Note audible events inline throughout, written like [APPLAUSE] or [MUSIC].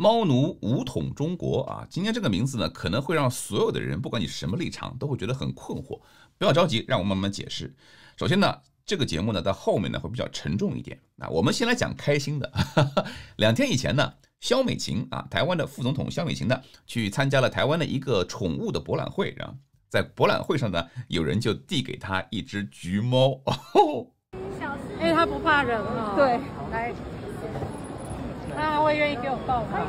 猫奴武统中国啊，今天这个名字呢，可能会让所有的人，不管你什么立场，都会觉得很困惑。不要着急，让我慢慢解释。首先呢，这个节目呢，到后面呢会比较沉重一点啊。我们先来讲开心的。[LAUGHS] 两天以前呢，肖美琴啊，台湾的副总统肖美琴呢，去参加了台湾的一个宠物的博览会啊。在博览会上呢，有人就递给他一只橘猫。因为它不怕人哦。对，来。那他会愿意给我抱吗？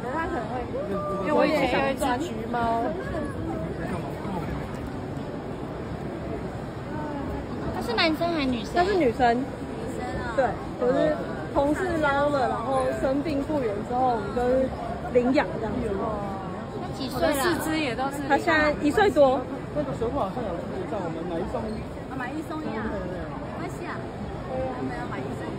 他可能会，因为我以前有一只橘猫。他是男生还是女生？他是女生。女生啊。对，可是同事捞了，然后生病复原之后，我们就领养这样子。他几岁了？四只也都是。他现在一岁多。那个时候好像有在我们买一送一。啊，买一送一啊？没关系啊。我们要买一送一。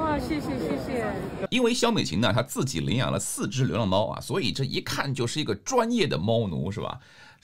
哇，谢谢谢谢。因为肖美琴呢，她自己领养了四只流浪猫啊，所以这一看就是一个专业的猫奴，是吧？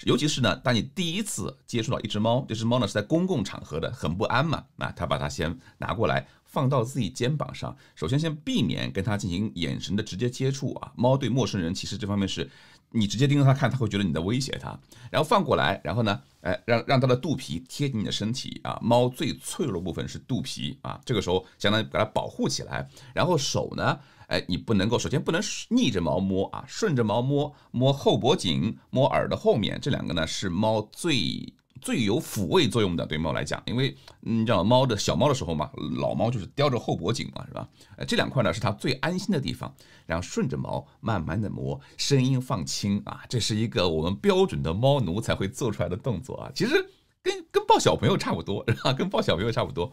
尤其是呢，当你第一次接触到一只猫，这只猫呢是在公共场合的，很不安嘛，那他把它先拿过来放到自己肩膀上，首先先避免跟它进行眼神的直接接触啊。猫对陌生人其实这方面是。你直接盯着它看，它会觉得你在威胁它，然后放过来，然后呢，哎，让让它的肚皮贴近你的身体啊。猫最脆弱的部分是肚皮啊，这个时候相当于把它保护起来。然后手呢，哎，你不能够，首先不能逆着毛摸啊，顺着毛摸，摸后脖颈，摸耳的后面，这两个呢是猫最。最有抚慰作用的，对猫来讲，因为你知道猫的小猫的时候嘛，老猫就是叼着后脖颈嘛，是吧？这两块呢是它最安心的地方，然后顺着毛慢慢的磨，声音放轻啊，这是一个我们标准的猫奴才会做出来的动作啊，其实跟跟抱小朋友差不多，是吧？跟抱小朋友差不多。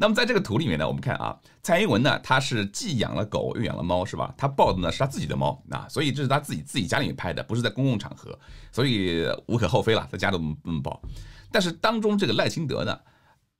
那么在这个图里面呢，我们看啊，蔡英文呢，他是既养了狗又养了猫，是吧？他抱的呢是他自己的猫啊，所以这是他自己自己家里面拍的，不是在公共场合，所以无可厚非了，在家都不抱。但是当中这个赖清德呢，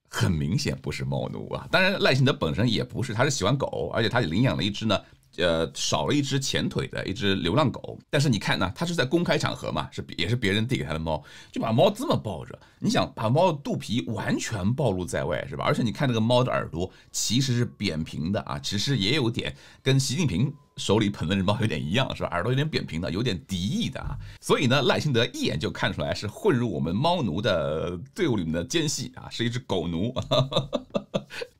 很明显不是猫奴啊，当然赖清德本身也不是，他是喜欢狗，而且他也领养了一只呢。呃，少了一只前腿的一只流浪狗，但是你看呢，它是在公开场合嘛，是也是别人递给他的猫，就把猫这么抱着，你想把猫的肚皮完全暴露在外是吧？而且你看这个猫的耳朵其实是扁平的啊，其实也有点跟习近平。手里捧的人猫有点一样，是吧？耳朵有点扁平的，有点敌意的啊。所以呢，赖清德一眼就看出来是混入我们猫奴的队伍里面的奸细啊，是一只狗奴。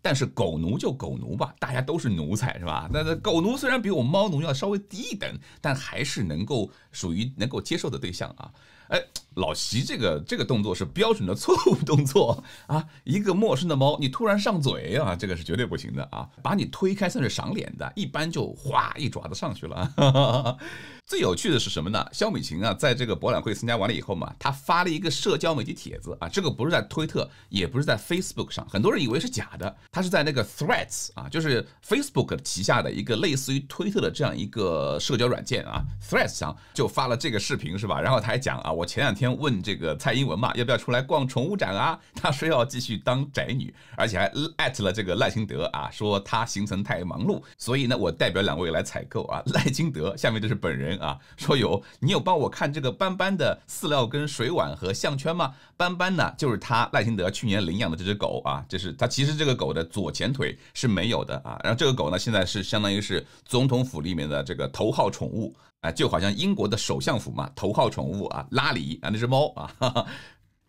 但是狗奴就狗奴吧，大家都是奴才，是吧？那那狗奴虽然比我猫奴要稍微低一等，但还是能够属于能够接受的对象啊。哎，老习这个这个动作是标准的错误动作啊！一个陌生的猫，你突然上嘴啊，这个是绝对不行的啊！把你推开算是赏脸的，一般就哗一爪子上去了。[LAUGHS] 最有趣的是什么呢？肖美琴啊，在这个博览会参加完了以后嘛，她发了一个社交媒体帖子啊，这个不是在推特，也不是在 Facebook 上，很多人以为是假的，她是在那个 Threads 啊，就是 Facebook 旗下的一个类似于推特的这样一个社交软件啊，Threads 上就发了这个视频是吧？然后他还讲啊，我前两天问这个蔡英文嘛，要不要出来逛宠物展啊？[LAUGHS] 他说要继续当宅女，而且还艾特了这个赖清德啊，说他行程太忙碌，所以呢，我代表两位来采购啊，[LAUGHS] 赖清德下面这是本人。啊，说有你有帮我看这个斑斑的饲料跟水碗和项圈吗？斑斑呢，就是他赖清德去年领养的这只狗啊，就是他其实这个狗的左前腿是没有的啊，然后这个狗呢，现在是相当于是总统府里面的这个头号宠物啊，就好像英国的首相府嘛，头号宠物啊，拉里啊，那只猫啊，[LAUGHS]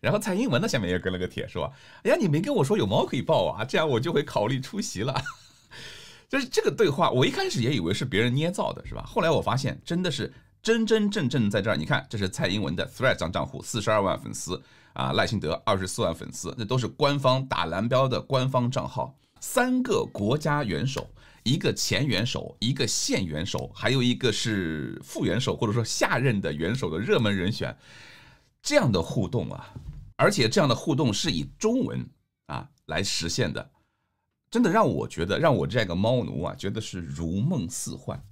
然后蔡英文呢下面也跟了个帖说，哎呀，你没跟我说有猫可以抱啊，这样我就会考虑出席了。[LAUGHS] 就是这个对话，我一开始也以为是别人捏造的，是吧？后来我发现真的是真真正正在这儿。你看，这是蔡英文的 Threads 上账户，四十二万粉丝啊，赖清德二十四万粉丝，那都是官方打蓝标的官方账号。三个国家元首，一个前元首，一个现元首，还有一个是副元首或者说下任的元首的热门人选，这样的互动啊，而且这样的互动是以中文啊来实现的。真的让我觉得，让我这个猫奴啊，觉得是如梦似幻。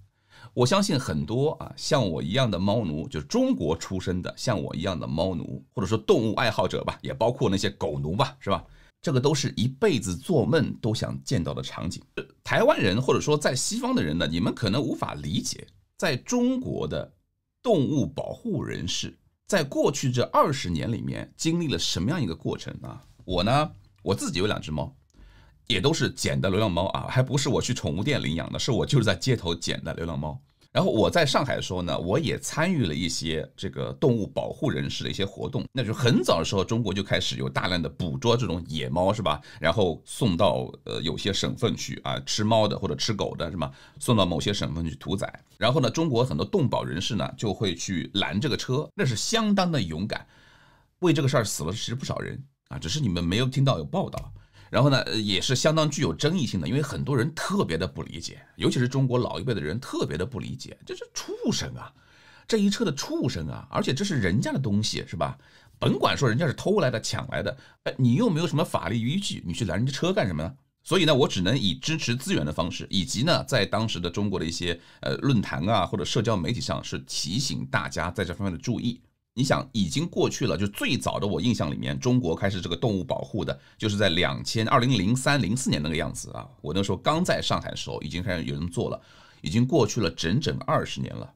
我相信很多啊，像我一样的猫奴，就是中国出生的，像我一样的猫奴，或者说动物爱好者吧，也包括那些狗奴吧，是吧？这个都是一辈子做梦都想见到的场景。台湾人或者说在西方的人呢，你们可能无法理解，在中国的动物保护人士，在过去这二十年里面经历了什么样一个过程啊？我呢，我自己有两只猫。也都是捡的流浪猫啊，还不是我去宠物店领养的，是我就是在街头捡的流浪猫。然后我在上海的时候呢，我也参与了一些这个动物保护人士的一些活动。那就很早的时候，中国就开始有大量的捕捉这种野猫，是吧？然后送到呃有些省份去啊，吃猫的或者吃狗的，是吧？送到某些省份去屠宰。然后呢，中国很多动保人士呢就会去拦这个车，那是相当的勇敢。为这个事儿死了其实不少人啊，只是你们没有听到有报道。然后呢，也是相当具有争议性的，因为很多人特别的不理解，尤其是中国老一辈的人特别的不理解，这是畜生啊，这一车的畜生啊，而且这是人家的东西，是吧？甭管说人家是偷来的、抢来的，哎，你又没有什么法律依据，你去拦人家车干什么呢？所以呢，我只能以支持资源的方式，以及呢，在当时的中国的一些呃论坛啊或者社交媒体上，是提醒大家在这方面的注意。你想，已经过去了，就最早的我印象里面，中国开始这个动物保护的，就是在两千二零零三零四年那个样子啊。我那时候刚在上海的时候，已经开始有人做了，已经过去了整整二十年了，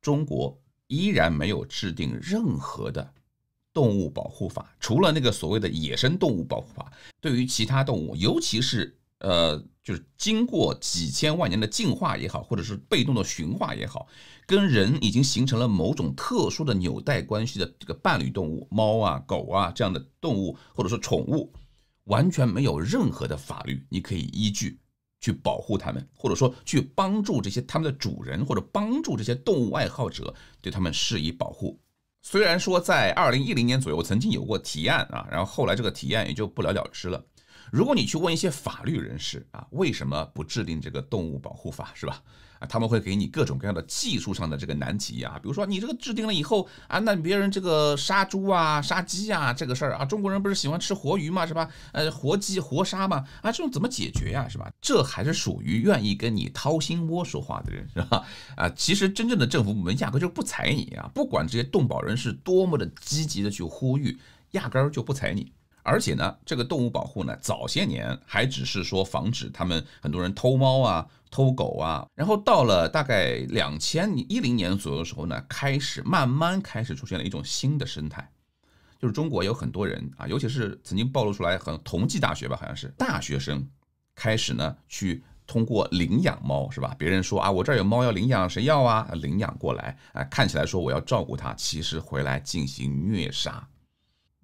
中国依然没有制定任何的动物保护法，除了那个所谓的野生动物保护法，对于其他动物，尤其是。呃，就是经过几千万年的进化也好，或者是被动的驯化也好，跟人已经形成了某种特殊的纽带关系的这个伴侣动物，猫啊、狗啊这样的动物，或者说宠物，完全没有任何的法律你可以依据去保护它们，或者说去帮助这些他们的主人，或者帮助这些动物爱好者对他们施以保护。虽然说在二零一零年左右曾经有过提案啊，然后后来这个提案也就不了了之了。如果你去问一些法律人士啊，为什么不制定这个动物保护法，是吧？啊，他们会给你各种各样的技术上的这个难题啊，比如说你这个制定了以后啊，那别人这个杀猪啊、杀鸡啊这个事儿啊，中国人不是喜欢吃活鱼嘛，是吧？呃，活鸡活杀嘛，啊，这种怎么解决呀，是吧？这还是属于愿意跟你掏心窝说话的人，是吧？啊，其实真正的政府部门压根就不睬你啊，不管这些动保人士多么的积极的去呼吁，压根儿就不睬你。而且呢，这个动物保护呢，早些年还只是说防止他们很多人偷猫啊、偷狗啊，然后到了大概两千一零年左右的时候呢，开始慢慢开始出现了一种新的生态，就是中国有很多人啊，尤其是曾经暴露出来很同济大学吧，好像是大学生，开始呢去通过领养猫是吧？别人说啊，我这儿有猫要领养，谁要啊？领养过来啊，看起来说我要照顾它，其实回来进行虐杀。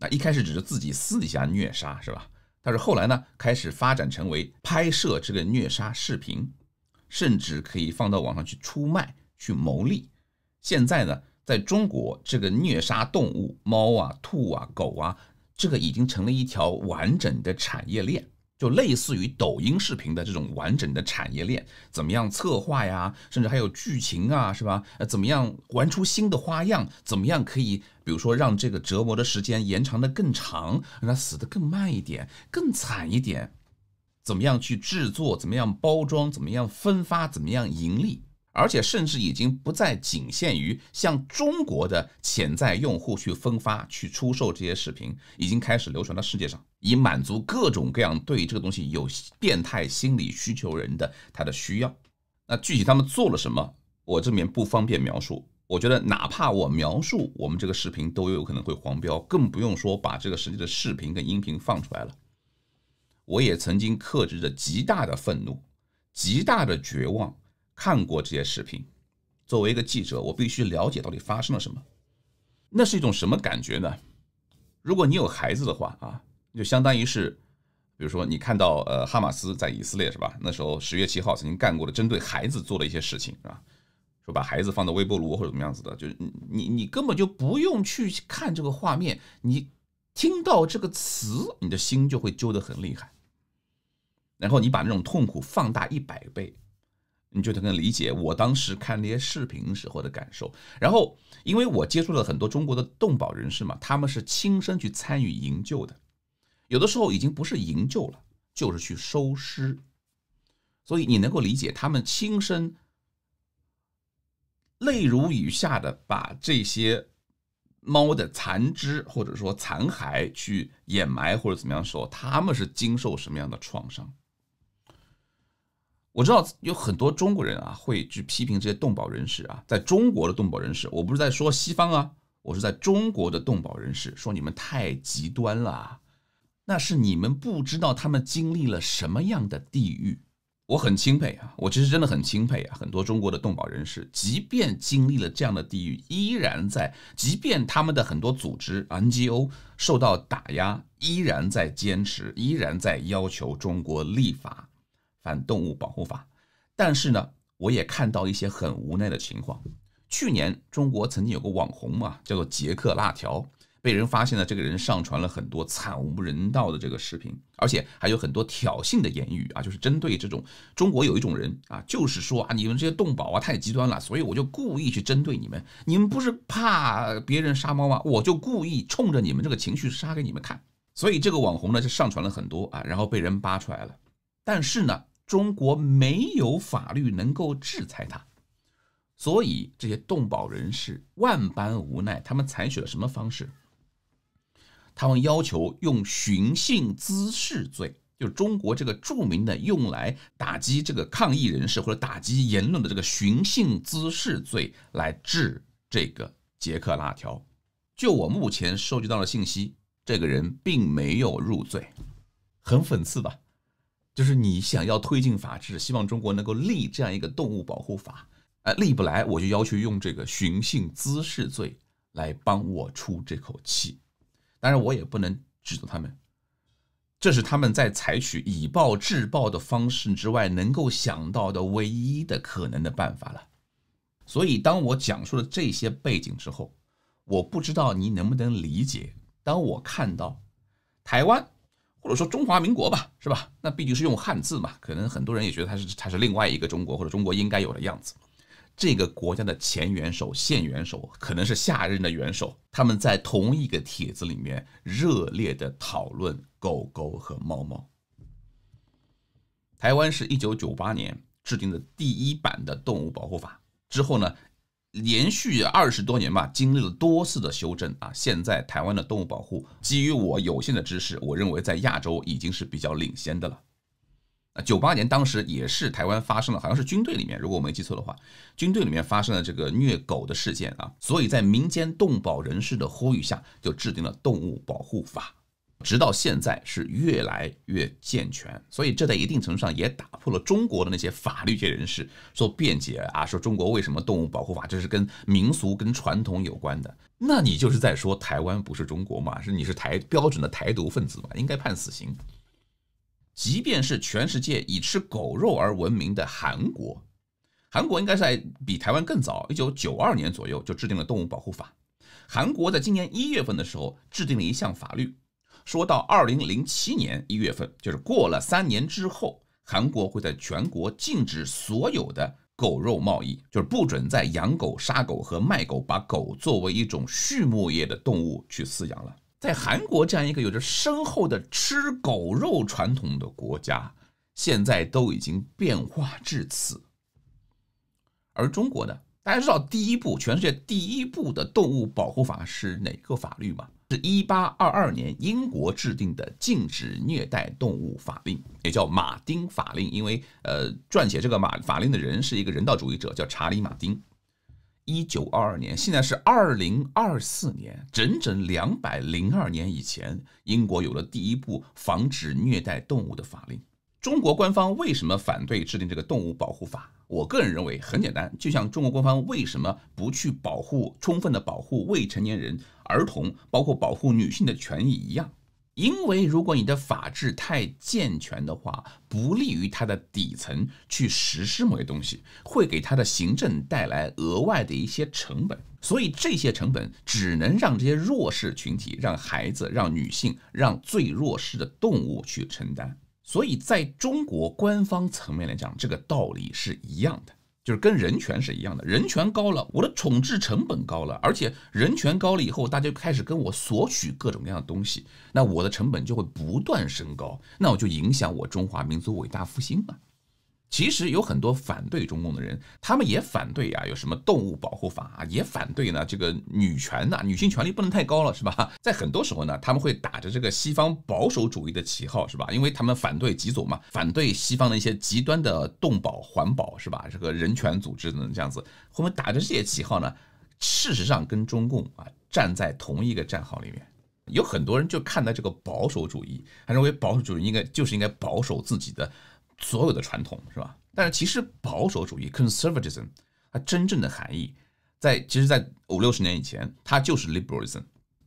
那一开始只是自己私底下虐杀，是吧？但是后来呢，开始发展成为拍摄这个虐杀视频，甚至可以放到网上去出卖、去牟利。现在呢，在中国，这个虐杀动物，猫啊、兔啊、狗啊，这个已经成了一条完整的产业链。就类似于抖音视频的这种完整的产业链，怎么样策划呀？甚至还有剧情啊，是吧？呃，怎么样玩出新的花样？怎么样可以，比如说让这个折磨的时间延长的更长，让他死的更慢一点，更惨一点？怎么样去制作？怎么样包装？怎么样分发？怎么样盈利？而且甚至已经不再仅限于向中国的潜在用户去分发、去出售这些视频，已经开始流传到世界上，以满足各种各样对这个东西有变态心理需求人的他的需要。那具体他们做了什么，我这边不方便描述。我觉得哪怕我描述我们这个视频都有可能会黄标，更不用说把这个实际的视频跟音频放出来了。我也曾经克制着极大的愤怒、极大的绝望。看过这些视频，作为一个记者，我必须了解到底发生了什么。那是一种什么感觉呢？如果你有孩子的话啊，就相当于是，比如说你看到呃哈马斯在以色列是吧？那时候十月七号曾经干过的针对孩子做的一些事情是吧？说把孩子放到微波炉或者怎么样子的，就是你你根本就不用去看这个画面，你听到这个词，你的心就会揪得很厉害。然后你把那种痛苦放大一百倍。你就能理解我当时看那些视频时候的感受。然后，因为我接触了很多中国的动保人士嘛，他们是亲身去参与营救的，有的时候已经不是营救了，就是去收尸。所以你能够理解他们亲身泪如雨下的把这些猫的残肢或者说残骸去掩埋或者怎么样时候，他们是经受什么样的创伤？我知道有很多中国人啊会去批评这些动保人士啊，在中国的动保人士，我不是在说西方啊，我是在中国的动保人士说你们太极端了。那是你们不知道他们经历了什么样的地狱。我很钦佩啊，我其实真的很钦佩啊，很多中国的动保人士，即便经历了这样的地狱，依然在，即便他们的很多组织 NGO 受到打压，依然在坚持，依然在要求中国立法反动物保护法。但是呢，我也看到一些很无奈的情况。去年中国曾经有个网红嘛，叫做杰克辣条。被人发现了，这个人上传了很多惨无人道的这个视频，而且还有很多挑衅的言语啊，就是针对这种中国有一种人啊，就是说啊，你们这些动保啊太极端了，所以我就故意去针对你们。你们不是怕别人杀猫吗？我就故意冲着你们这个情绪杀给你们看。所以这个网红呢就上传了很多啊，然后被人扒出来了。但是呢，中国没有法律能够制裁他，所以这些动保人士万般无奈，他们采取了什么方式？他们要求用寻衅滋事罪，就是中国这个著名的用来打击这个抗议人士或者打击言论的这个寻衅滋事罪来治这个杰克辣条。就我目前收集到的信息，这个人并没有入罪，很讽刺吧？就是你想要推进法治，希望中国能够立这样一个动物保护法，呃，立不来，我就要求用这个寻衅滋事罪来帮我出这口气。当然，我也不能指责他们，这是他们在采取以暴制暴的方式之外能够想到的唯一的可能的办法了。所以，当我讲述了这些背景之后，我不知道你能不能理解。当我看到台湾，或者说中华民国吧，是吧？那毕竟是用汉字嘛，可能很多人也觉得它是它是另外一个中国，或者中国应该有的样子。这个国家的前元首、现元首，可能是下任的元首，他们在同一个帖子里面热烈的讨论狗狗和猫猫。台湾是一九九八年制定的第一版的动物保护法，之后呢，连续二十多年吧，经历了多次的修正啊。现在台湾的动物保护，基于我有限的知识，我认为在亚洲已经是比较领先的了。九八年当时也是台湾发生了，好像是军队里面，如果我没记错的话，军队里面发生了这个虐狗的事件啊，所以在民间动保人士的呼吁下，就制定了动物保护法，直到现在是越来越健全，所以这在一定程度上也打破了中国的那些法律界人士说辩解啊，说中国为什么动物保护法这是跟民俗跟传统有关的，那你就是在说台湾不是中国嘛，是你是台标准的台独分子嘛，应该判死刑。即便是全世界以吃狗肉而闻名的韩国，韩国应该在比台湾更早，一九九二年左右就制定了动物保护法。韩国在今年一月份的时候制定了一项法律，说到二零零七年一月份，就是过了三年之后，韩国会在全国禁止所有的狗肉贸易，就是不准再养狗、杀狗和卖狗，把狗作为一种畜牧业的动物去饲养了。在韩国这样一个有着深厚的吃狗肉传统的国家，现在都已经变化至此。而中国呢？大家知道第一部全世界第一部的动物保护法是哪个法律吗？是一八二二年英国制定的禁止虐待动物法令，也叫马丁法令。因为呃，撰写这个马法令的人是一个人道主义者，叫查理马丁。一九二二年，现在是二零二四年，整整两百零二年以前，英国有了第一部防止虐待动物的法令。中国官方为什么反对制定这个动物保护法？我个人认为很简单，就像中国官方为什么不去保护、充分的保护未成年人、儿童，包括保护女性的权益一样。因为如果你的法制太健全的话，不利于它的底层去实施某些东西，会给它的行政带来额外的一些成本。所以这些成本只能让这些弱势群体、让孩子、让女性、让最弱势的动物去承担。所以在中国官方层面来讲，这个道理是一样的。就是跟人权是一样的，人权高了，我的统治成本高了，而且人权高了以后，大家就开始跟我索取各种各样的东西，那我的成本就会不断升高，那我就影响我中华民族伟大复兴了。其实有很多反对中共的人，他们也反对啊，有什么动物保护法啊，也反对呢。这个女权呐，女性权利不能太高了，是吧？[LAUGHS] 在很多时候呢，他们会打着这个西方保守主义的旗号，是吧？因为他们反对极左嘛，反对西方的一些极端的动保、环保，是吧？这个人权组织等这样子，后面打着这些旗号呢，事实上跟中共啊站在同一个战壕里面。有很多人就看待这个保守主义，他认为保守主义应该就是应该保守自己的所有的传统，是吧？但是其实保守主义 （conservatism） 它真正的含义，在其实，在五六十年以前，它就是 liberalism。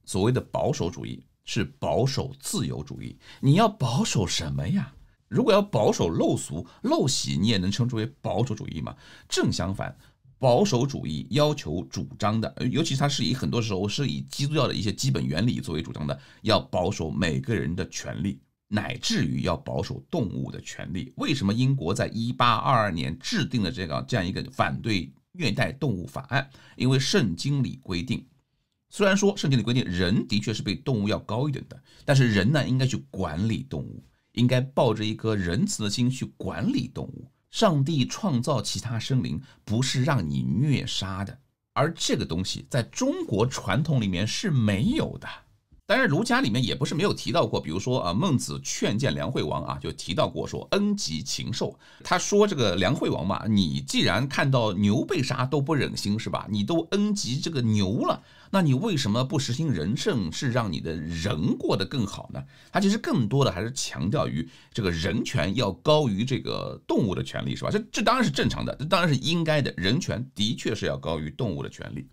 所谓的保守主义是保守自由主义。你要保守什么呀？如果要保守陋俗、陋习，你也能称之为保守主义吗？正相反。保守主义要求主张的，尤其它是以很多时候是以基督教的一些基本原理作为主张的，要保守每个人的权利，乃至于要保守动物的权利。为什么英国在一八二二年制定了这个这样一个反对虐待动物法案？因为圣经里规定，虽然说圣经里规定人的确是比动物要高一点的，但是人呢应该去管理动物，应该抱着一颗仁慈的心去管理动物。上帝创造其他生灵不是让你虐杀的，而这个东西在中国传统里面是没有的。当然，儒家里面也不是没有提到过，比如说啊，孟子劝谏梁惠王啊，就提到过说恩及禽兽。他说这个梁惠王嘛，你既然看到牛被杀都不忍心是吧？你都恩及这个牛了，那你为什么不实行仁政，是让你的人过得更好呢？他其实更多的还是强调于这个人权要高于这个动物的权利是吧？这这当然是正常的，这当然是应该的，人权的确是要高于动物的权利。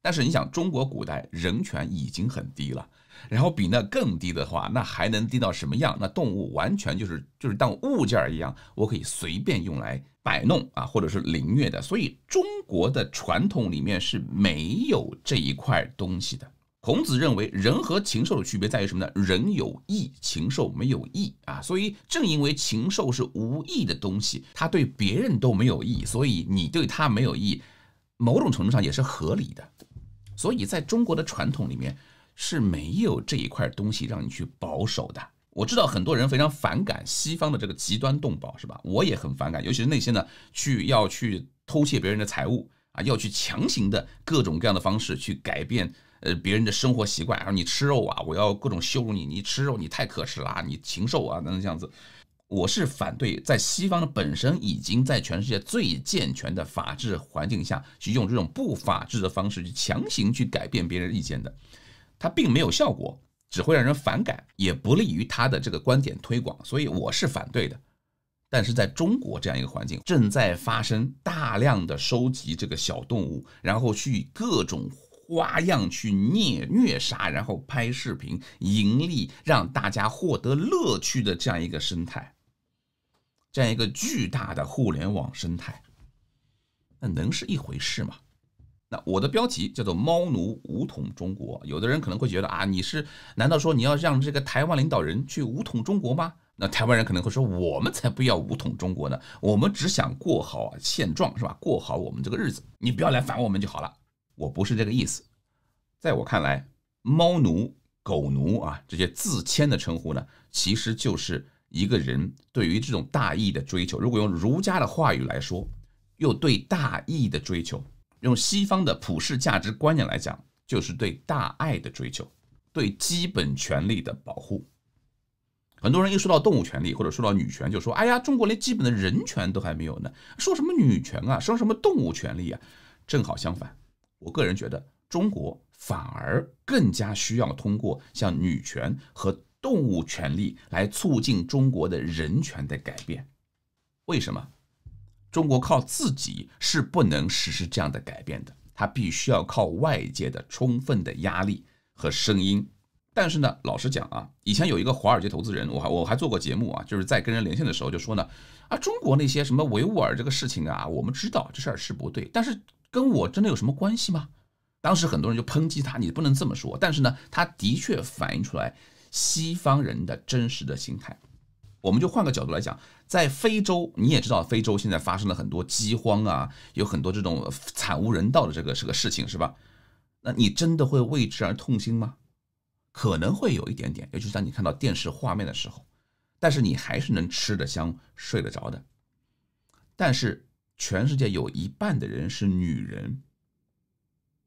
但是你想，中国古代人权已经很低了。然后比那更低的话，那还能低到什么样？那动物完全就是就是当物件儿一样，我可以随便用来摆弄啊，或者是凌虐的。所以中国的传统里面是没有这一块东西的。孔子认为人和禽兽的区别在于什么呢？人有义，禽兽没有义啊。所以正因为禽兽是无义的东西，它对别人都没有义，所以你对它没有义，某种程度上也是合理的。所以在中国的传统里面。是没有这一块东西让你去保守的。我知道很多人非常反感西方的这个极端动保，是吧？我也很反感，尤其是那些呢，去要去偷窃别人的财物啊，要去强行的各种各样的方式去改变呃别人的生活习惯，然后你吃肉啊，我要各种羞辱你，你吃肉你太可耻了，你禽兽啊，等等这样子。我是反对在西方的本身已经在全世界最健全的法治环境下去用这种不法治的方式去强行去改变别人意见的。它并没有效果，只会让人反感，也不利于他的这个观点推广，所以我是反对的。但是在中国这样一个环境，正在发生大量的收集这个小动物，然后去各种花样去虐虐杀，然后拍视频盈利，让大家获得乐趣的这样一个生态，这样一个巨大的互联网生态，那能是一回事吗？那我的标题叫做“猫奴武统中国”。有的人可能会觉得啊，你是难道说你要让这个台湾领导人去武统中国吗？那台湾人可能会说，我们才不要武统中国呢，我们只想过好现状，是吧？过好我们这个日子，你不要来烦我们就好了。我不是这个意思。在我看来，“猫奴”“狗奴”啊这些自谦的称呼呢，其实就是一个人对于这种大义的追求。如果用儒家的话语来说，又对大义的追求。用西方的普世价值观念来讲，就是对大爱的追求，对基本权利的保护。很多人一说到动物权利或者说到女权，就说：“哎呀，中国连基本的人权都还没有呢，说什么女权啊，说什么动物权利啊？”正好相反，我个人觉得，中国反而更加需要通过像女权和动物权利来促进中国的人权的改变。为什么？中国靠自己是不能实施这样的改变的，它必须要靠外界的充分的压力和声音。但是呢，老实讲啊，以前有一个华尔街投资人，我还我还做过节目啊，就是在跟人连线的时候就说呢，啊，中国那些什么维吾尔这个事情啊，我们知道这事儿是不对，但是跟我真的有什么关系吗？当时很多人就抨击他，你不能这么说。但是呢，他的确反映出来西方人的真实的心态。我们就换个角度来讲，在非洲，你也知道，非洲现在发生了很多饥荒啊，有很多这种惨无人道的这个这个事情，是吧？那你真的会为之而痛心吗？可能会有一点点，尤其是当你看到电视画面的时候，但是你还是能吃得香、睡得着的。但是全世界有一半的人是女人。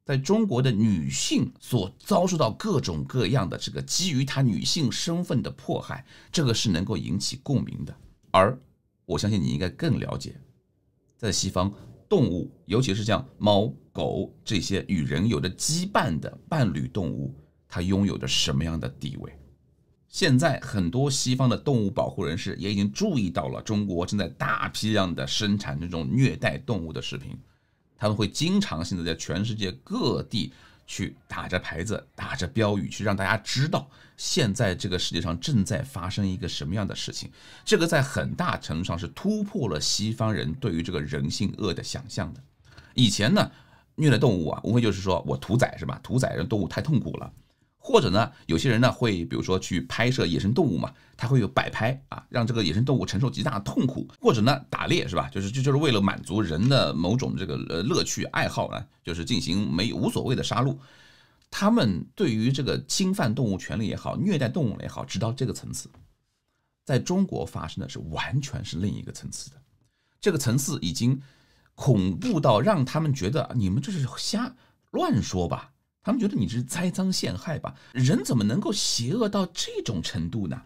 在中国的女性所遭受到各种各样的这个基于她女性身份的迫害，这个是能够引起共鸣的。而我相信你应该更了解，在西方，动物，尤其是像猫、狗这些与人有着羁绊的伴侣动物，它拥有着什么样的地位。现在很多西方的动物保护人士也已经注意到了中国正在大批量的生产这种虐待动物的视频，他们会经常性的在全世界各地去打着牌子、打着标语，去让大家知道现在这个世界上正在发生一个什么样的事情。这个在很大程度上是突破了西方人对于这个人性恶的想象的。以前呢，虐待动物啊，无非就是说我屠宰是吧？屠宰让动物太痛苦了。或者呢，有些人呢会，比如说去拍摄野生动物嘛，他会有摆拍啊，让这个野生动物承受极大的痛苦。或者呢，打猎是吧？就是就就是为了满足人的某种这个呃乐趣爱好呢，就是进行没无所谓的杀戮。他们对于这个侵犯动物权利也好，虐待动物也好，直到这个层次，在中国发生的是完全是另一个层次的，这个层次已经恐怖到让他们觉得你们这是瞎乱说吧。他们觉得你是栽赃陷害吧？人怎么能够邪恶到这种程度呢？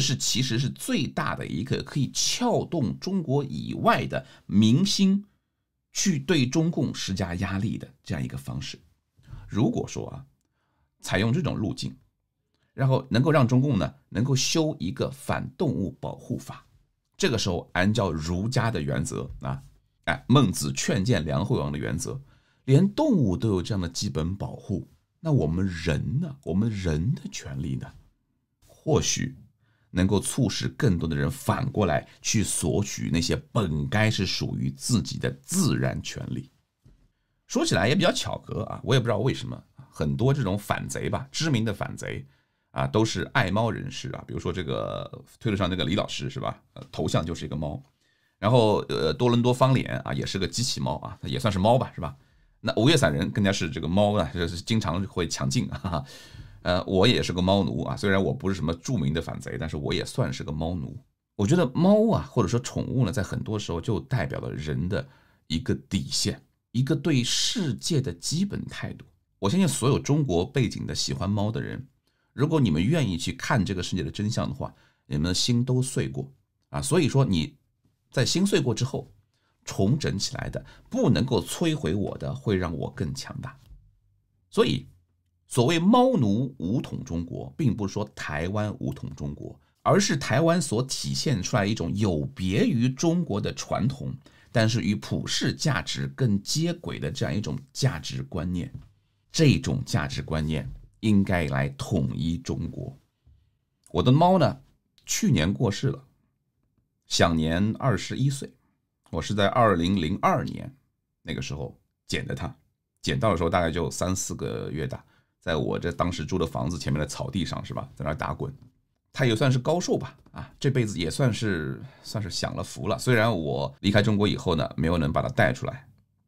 是其实是最大的一个可以撬动中国以外的明星去对中共施加压力的这样一个方式。如果说啊。采用这种路径，然后能够让中共呢能够修一个反动物保护法，这个时候按照儒家的原则啊，哎，孟子劝谏梁惠王的原则，连动物都有这样的基本保护，那我们人呢？我们人的权利呢？或许能够促使更多的人反过来去索取那些本该是属于自己的自然权利。说起来也比较巧合啊，我也不知道为什么。很多这种反贼吧，知名的反贼啊，都是爱猫人士啊。比如说这个推特上那个李老师是吧？呃，头像就是一个猫。然后呃，多伦多方脸啊，也是个机器猫啊，也算是猫吧，是吧？那五月散人更加是这个猫啊，就是经常会抢镜 [LAUGHS] 啊。呃，我也是个猫奴啊，虽然我不是什么著名的反贼，但是我也算是个猫奴。我觉得猫啊，或者说宠物呢，在很多时候就代表了人的一个底线，一个对世界的基本态度。我相信所有中国背景的喜欢猫的人，如果你们愿意去看这个世界的真相的话，你们的心都碎过啊。所以说你在心碎过之后，重整起来的不能够摧毁我的，会让我更强大。所以，所谓猫奴武统中国，并不是说台湾武统中国，而是台湾所体现出来一种有别于中国的传统，但是与普世价值更接轨的这样一种价值观念。这种价值观念应该来统一中国。我的猫呢，去年过世了，享年二十一岁。我是在二零零二年那个时候捡的它，捡到的时候大概就三四个月大，在我这当时住的房子前面的草地上，是吧，在那打滚。它也算是高寿吧，啊，这辈子也算是算是享了福了。虽然我离开中国以后呢，没有能把它带出来。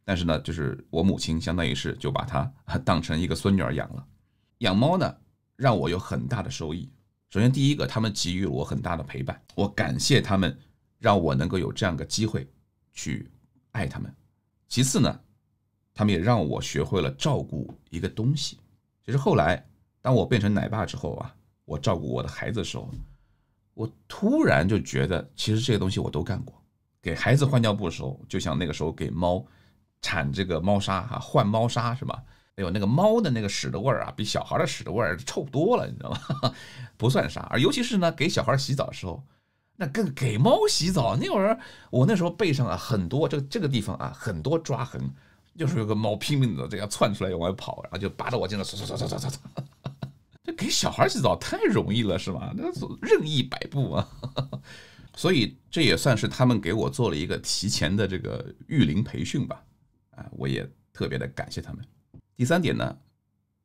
但是呢，就是我母亲相当于是就把它 [LAUGHS] 当成一个孙女儿养了。养猫呢，让我有很大的收益。首先，第一个，他们给予了我很大的陪伴，我感谢他们，让我能够有这样个机会去爱他们。其次呢，他们也让我学会了照顾一个东西。其实后来，当我变成奶爸之后啊，我照顾我的孩子的时候，我突然就觉得，其实这些东西我都干过。给孩子换尿布的时候，就像那个时候给猫。铲这个猫砂哈，换猫砂是吧？哎呦，那个猫的那个屎的味儿啊，比小孩的屎的味儿臭多了，你知道吗？[LAUGHS] 不算啥。而尤其是呢，给小孩洗澡的时候，那更给猫洗澡那会儿，我那时候背上啊很多这这个地方啊很多抓痕，就是有个猫拼命的这样窜出来往外跑，然后就扒着我肩上唰唰唰唰唰唰。[LAUGHS] 这给小孩洗澡太容易了是吧？那任意摆布啊。[LAUGHS] 所以这也算是他们给我做了一个提前的这个育龄培训吧。啊，我也特别的感谢他们。第三点呢，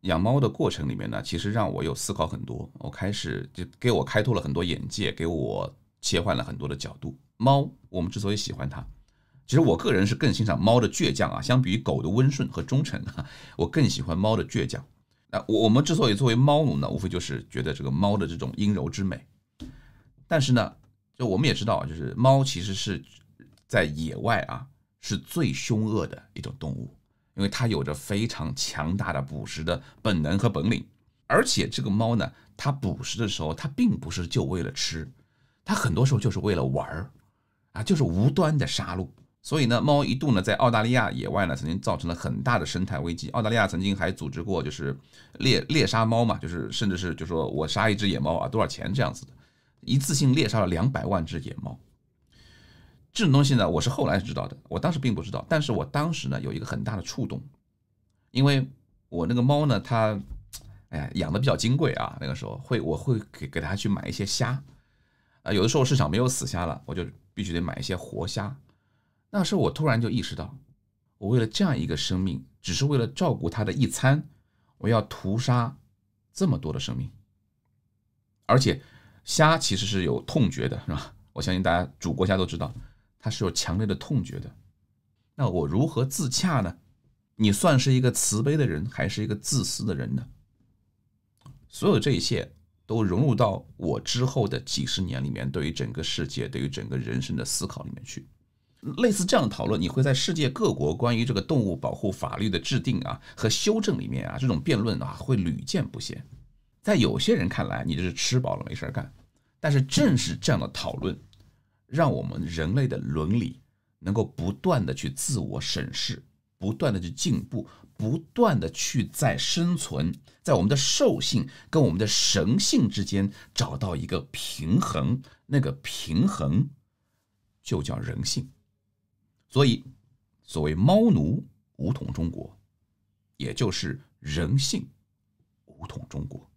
养猫的过程里面呢，其实让我有思考很多。我开始就给我开拓了很多眼界，给我切换了很多的角度。猫，我们之所以喜欢它，其实我个人是更欣赏猫的倔强啊，相比于狗的温顺和忠诚啊，我更喜欢猫的倔强。那我我们之所以作为猫奴呢，无非就是觉得这个猫的这种阴柔之美。但是呢，就我们也知道，就是猫其实是在野外啊。是最凶恶的一种动物，因为它有着非常强大的捕食的本能和本领，而且这个猫呢，它捕食的时候，它并不是就为了吃，它很多时候就是为了玩儿，啊，就是无端的杀戮。所以呢，猫一度呢在澳大利亚野外呢，曾经造成了很大的生态危机。澳大利亚曾经还组织过就是猎猎杀猫嘛，就是甚至是就说我杀一只野猫啊，多少钱这样子的，一次性猎杀了两百万只野猫。这种东西呢，我是后来知道的，我当时并不知道。但是我当时呢有一个很大的触动，因为我那个猫呢，它，哎呀，养的比较金贵啊。那个时候会我会给给它去买一些虾，啊，有的时候市场没有死虾了，我就必须得买一些活虾。那时候我突然就意识到，我为了这样一个生命，只是为了照顾它的一餐，我要屠杀这么多的生命。而且虾其实是有痛觉的，是吧？我相信大家煮过虾都知道。他是有强烈的痛觉的，那我如何自洽呢？你算是一个慈悲的人，还是一个自私的人呢？所有这一切都融入到我之后的几十年里面，对于整个世界、对于整个人生的思考里面去。类似这样的讨论，你会在世界各国关于这个动物保护法律的制定啊和修正里面啊，这种辩论啊会屡见不鲜。在有些人看来，你这是吃饱了没事干，但是正是这样的讨论。让我们人类的伦理能够不断的去自我审视，不断的去进步，不断的去在生存，在我们的兽性跟我们的神性之间找到一个平衡，那个平衡就叫人性。所以，所谓猫奴无统中国，也就是人性无统中国。